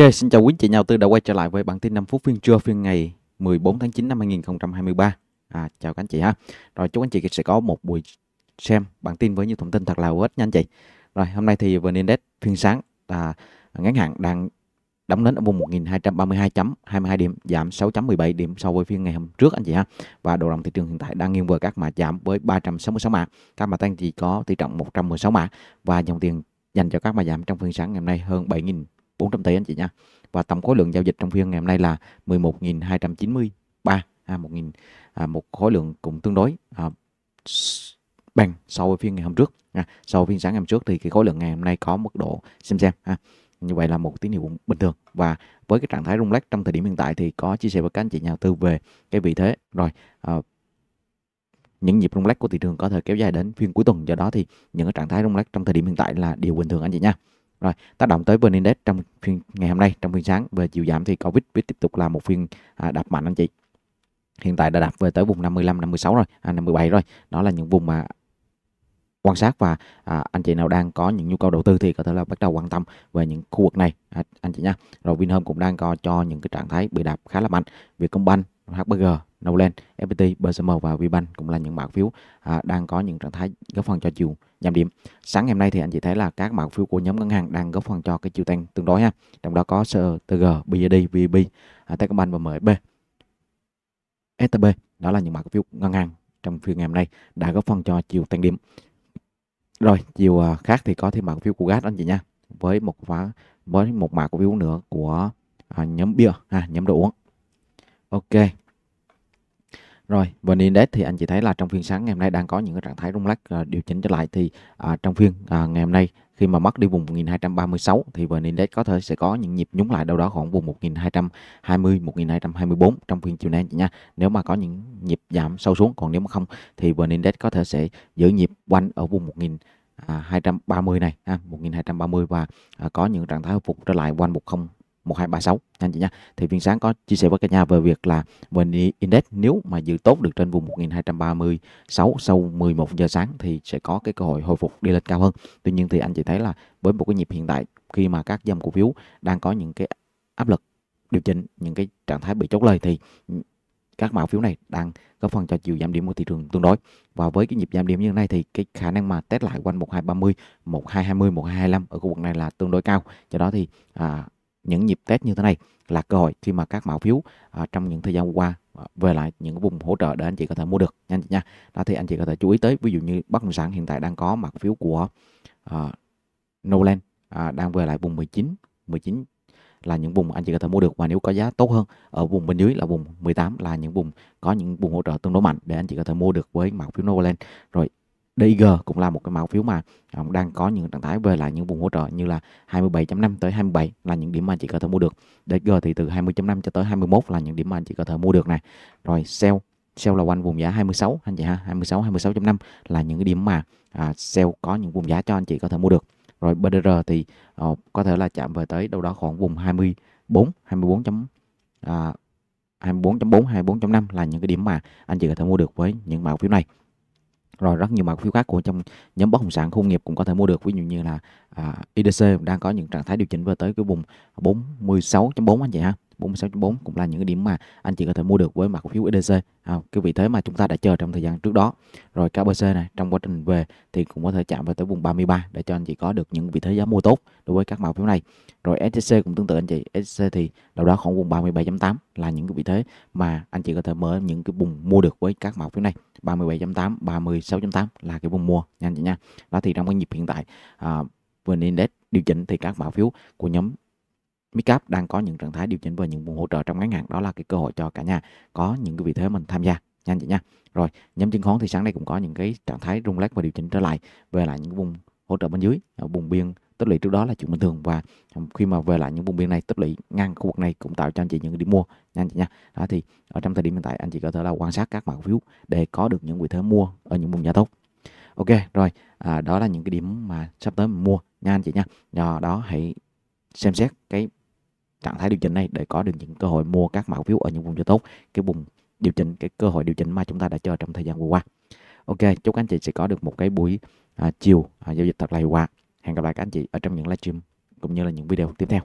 Ok, xin chào quý chị nhà đầu tư đã quay trở lại với bản tin 5 phút phiên trưa phiên ngày 14 tháng 9 năm 2023. À, chào các anh chị ha. Rồi chúc anh chị sẽ có một buổi xem bản tin với những thông tin thật là hữu ích nha anh chị. Rồi hôm nay thì VN Index phiên sáng à, ngắn hạn đang đóng đến ở vùng 1232.22 điểm, giảm 6.17 điểm so với phiên ngày hôm trước anh chị ha. Và độ rộng thị trường hiện tại đang nghiêng về các mã giảm với 366 mã. Các mã tăng chỉ có tỷ trọng 116 mã và dòng tiền dành cho các mã giảm trong phiên sáng ngày hôm nay hơn 7.000 400 tỷ anh chị nha. Và tổng khối lượng giao dịch trong phiên ngày hôm nay là 11.293 à, 1 à, một khối lượng cũng tương đối à, bằng so với phiên ngày hôm trước à, so với phiên sáng ngày hôm trước thì cái khối lượng ngày hôm nay có mức độ xem xem ha. À. như vậy là một tín hiệu cũng bình thường và với cái trạng thái rung lắc trong thời điểm hiện tại thì có chia sẻ với các anh chị nhà đầu tư về cái vị thế rồi à, những nhịp rung lắc của thị trường có thể kéo dài đến phiên cuối tuần do đó thì những cái trạng thái rung lắc trong thời điểm hiện tại là điều bình thường anh chị nha rồi, tác động tới VN Index trong phiên ngày hôm nay trong phiên sáng về chiều giảm thì Covid tiếp tục là một phiên à, đạp mạnh anh chị. Hiện tại đã đạp về tới vùng 55 56 rồi, à, 57 rồi. Đó là những vùng mà quan sát và à, anh chị nào đang có những nhu cầu đầu tư thì có thể là bắt đầu quan tâm về những khu vực này à, anh chị nha. Rồi Vinhome cũng đang có cho những cái trạng thái bị đạp khá là mạnh. Vietcombank, HBG, Noland, FPT, BSM và Vibank cũng là những mã phiếu à, đang có những trạng thái góp phần cho chiều giảm điểm. Sáng ngày hôm nay thì anh chị thấy là các mã cổ phiếu của nhóm ngân hàng đang góp phần cho cái chiều tăng tương đối ha. Trong đó có CTG, BID, VB, à, Techcombank và MB. STB đó là những mã cổ phiếu ngân hàng trong phiên ngày hôm nay đã góp phần cho chiều tăng điểm. Rồi, chiều à, khác thì có thêm mã cổ phiếu của gas anh chị nha. Với một phá với một mã cổ phiếu nữa của à, nhóm bia ha, nhóm đồ uống. Ok, rồi, VN Index thì anh chị thấy là trong phiên sáng ngày hôm nay đang có những cái trạng thái rung lắc uh, điều chỉnh trở lại thì uh, trong phiên uh, ngày hôm nay khi mà mất đi vùng 1236 thì VN Index có thể sẽ có những nhịp nhúng lại đâu đó khoảng vùng 1220 1224 trong phiên chiều nay chị nha. Nếu mà có những nhịp giảm sâu xuống còn nếu mà không thì VN Index có thể sẽ giữ nhịp quanh ở vùng 1000 à, 230 này ha, 1230 và à, có những trạng thái hồi phục trở lại quanh 10 1236 anh chị nha. Thì phiên sáng có chia sẻ với cả nhà về việc là VN Index nếu mà giữ tốt được trên vùng 1236 sau 11 giờ sáng thì sẽ có cái cơ hội hồi phục đi lên cao hơn. Tuy nhiên thì anh chị thấy là với một cái nhịp hiện tại khi mà các dòng cổ phiếu đang có những cái áp lực điều chỉnh những cái trạng thái bị chốt lời thì các mã phiếu này đang có phần cho chiều giảm điểm của thị trường tương đối và với cái nhịp giảm điểm như thế này thì cái khả năng mà test lại quanh 1230 1220 1225 ở khu vực này là tương đối cao do đó thì à, những nhịp test như thế này là cơ hội khi mà các mã phiếu à, trong những thời gian qua à, về lại những vùng hỗ trợ để anh chị có thể mua được nha anh chị nha. Đó thì anh chị có thể chú ý tới ví dụ như bất động sản hiện tại đang có mã phiếu của à, uh, Noland à, đang về lại vùng 19 19 là những vùng anh chị có thể mua được và nếu có giá tốt hơn ở vùng bên dưới là vùng 18 là những vùng có những vùng hỗ trợ tương đối mạnh để anh chị có thể mua được với mã phiếu Novaland rồi DIG cũng là một cái mã phiếu mà đang có những trạng thái về lại những vùng hỗ trợ như là 27.5 tới 27 là những điểm mà anh chị có thể mua được. DG thì từ 20.5 cho tới 21 là những điểm mà anh chị có thể mua được này. Rồi sell sell là quanh vùng giá 26 anh chị ha, 26 26.5 là những cái điểm mà à, sell có những vùng giá cho anh chị có thể mua được. Rồi BDR thì à, có thể là chạm về tới đâu đó khoảng vùng 24 24. À, 24.4 24.5 là những cái điểm mà anh chị có thể mua được với những mã phiếu này rồi rất nhiều mã phiếu khác của trong nhóm bất động sản khu nghiệp cũng có thể mua được. Ví dụ như là à, IDC đang có những trạng thái điều chỉnh về tới cái vùng 46.4 anh chị ha. 46.4 cũng là những cái điểm mà anh chị có thể mua được với mặt cổ phiếu IDC à, cái vị thế mà chúng ta đã chờ trong thời gian trước đó. Rồi KBC này trong quá trình về thì cũng có thể chạm vào tới vùng 33 để cho anh chị có được những vị thế giá mua tốt đối với các mã phiếu này. Rồi SCC cũng tương tự anh chị SCC thì đâu đó khoảng vùng 37.8 là những cái vị thế mà anh chị có thể mở những cái vùng mua được với các mã phiếu này. 37.8 36.8 là cái vùng mua nha anh chị nha. Đó thì trong cái nhịp hiện tại à, VN Index điều chỉnh thì các mã phiếu của nhóm Midcap đang có những trạng thái điều chỉnh về những vùng hỗ trợ trong ngắn hạn. Đó là cái cơ hội cho cả nhà có những cái vị thế mình tham gia. Nha anh chị nha. Rồi nhóm chứng khoán thì sáng nay cũng có những cái trạng thái rung lắc và điều chỉnh trở lại về lại những vùng hỗ trợ bên dưới ở vùng biên tích lũy trước đó là chuyện bình thường. Và khi mà về lại những vùng biên này tích lũy ngang khu vực này cũng tạo cho anh chị những điểm mua. Nha anh chị nha. Đó thì ở trong thời điểm hiện tại anh chị có thể là quan sát các mã phiếu để có được những vị thế mua ở những vùng giá tốt. Ok rồi à, đó là những cái điểm mà sắp tới mình mua. Nha anh chị nha. Do đó hãy xem xét cái trạng thái điều chỉnh này để có được những cơ hội mua các mã cổ phiếu ở những vùng cho tốt cái vùng điều chỉnh cái cơ hội điều chỉnh mà chúng ta đã chờ trong thời gian vừa qua. Ok chúc anh chị sẽ có được một cái buổi à, chiều à, giao dịch thật là hiệu quả. Hẹn gặp lại các anh chị ở trong những livestream cũng như là những video tiếp theo.